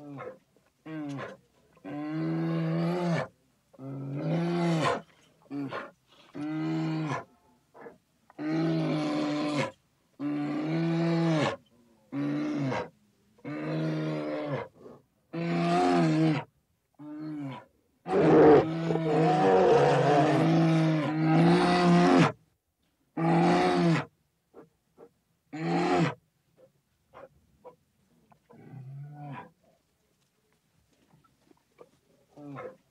Mm. Mm. Oh.